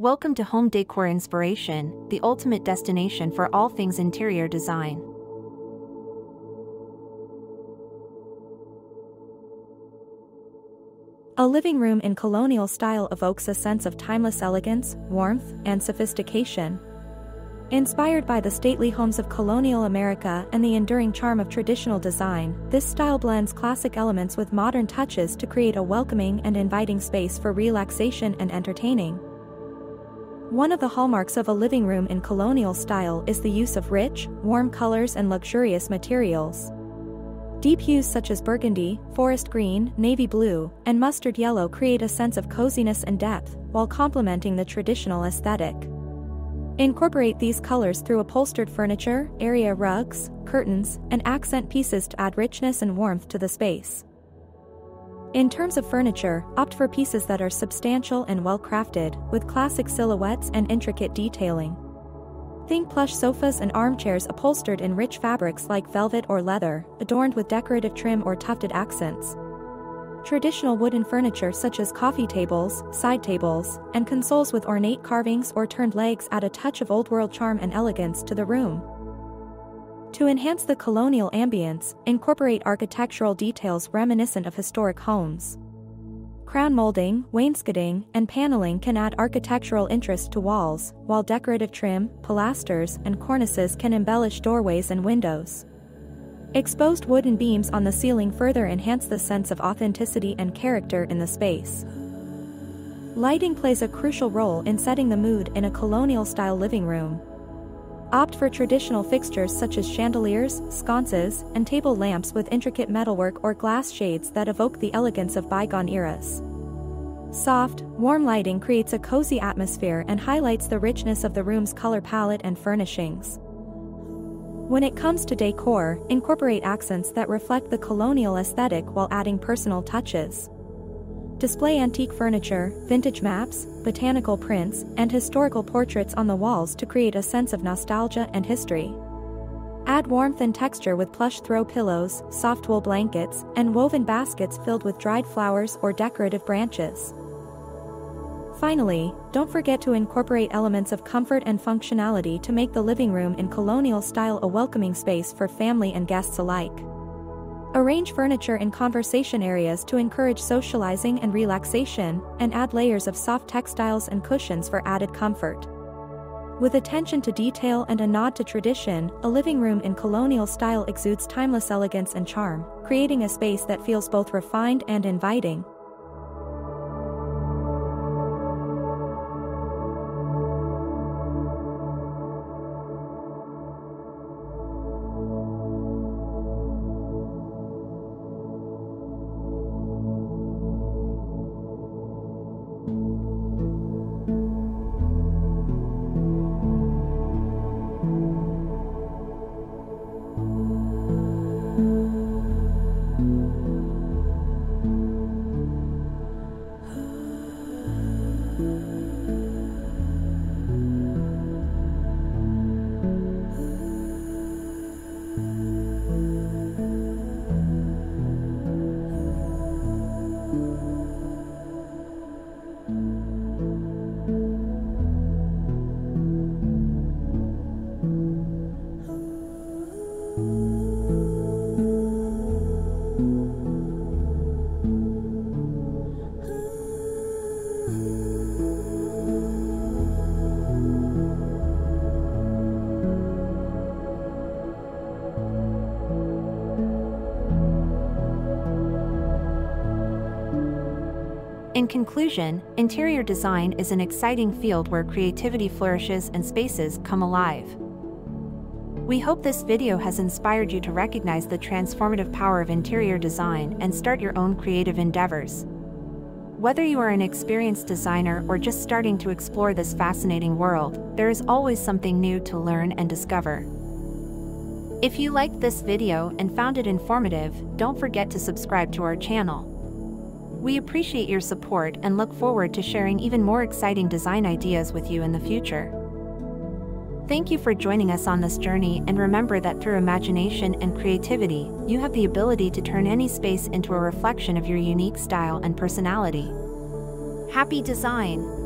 Welcome to Home Decor Inspiration, the ultimate destination for all things interior design. A living room in colonial style evokes a sense of timeless elegance, warmth, and sophistication. Inspired by the stately homes of colonial America and the enduring charm of traditional design, this style blends classic elements with modern touches to create a welcoming and inviting space for relaxation and entertaining. One of the hallmarks of a living room in colonial style is the use of rich, warm colors and luxurious materials. Deep hues such as burgundy, forest green, navy blue, and mustard yellow create a sense of coziness and depth, while complementing the traditional aesthetic. Incorporate these colors through upholstered furniture, area rugs, curtains, and accent pieces to add richness and warmth to the space. In terms of furniture, opt for pieces that are substantial and well crafted, with classic silhouettes and intricate detailing. Think plush sofas and armchairs upholstered in rich fabrics like velvet or leather, adorned with decorative trim or tufted accents. Traditional wooden furniture such as coffee tables, side tables, and consoles with ornate carvings or turned legs add a touch of old-world charm and elegance to the room. To enhance the colonial ambience, incorporate architectural details reminiscent of historic homes. Crown molding, wainscoting, and paneling can add architectural interest to walls, while decorative trim, pilasters, and cornices can embellish doorways and windows. Exposed wooden beams on the ceiling further enhance the sense of authenticity and character in the space. Lighting plays a crucial role in setting the mood in a colonial-style living room. Opt for traditional fixtures such as chandeliers, sconces, and table lamps with intricate metalwork or glass shades that evoke the elegance of bygone eras. Soft, warm lighting creates a cozy atmosphere and highlights the richness of the room's color palette and furnishings. When it comes to decor, incorporate accents that reflect the colonial aesthetic while adding personal touches. Display antique furniture, vintage maps, botanical prints, and historical portraits on the walls to create a sense of nostalgia and history. Add warmth and texture with plush throw pillows, soft wool blankets, and woven baskets filled with dried flowers or decorative branches. Finally, don't forget to incorporate elements of comfort and functionality to make the living room in colonial style a welcoming space for family and guests alike. Arrange furniture in conversation areas to encourage socializing and relaxation, and add layers of soft textiles and cushions for added comfort. With attention to detail and a nod to tradition, a living room in colonial style exudes timeless elegance and charm, creating a space that feels both refined and inviting. Ooh. In conclusion, interior design is an exciting field where creativity flourishes and spaces come alive. We hope this video has inspired you to recognize the transformative power of interior design and start your own creative endeavors. Whether you are an experienced designer or just starting to explore this fascinating world, there is always something new to learn and discover. If you liked this video and found it informative, don't forget to subscribe to our channel. We appreciate your support and look forward to sharing even more exciting design ideas with you in the future. Thank you for joining us on this journey and remember that through imagination and creativity, you have the ability to turn any space into a reflection of your unique style and personality. Happy design!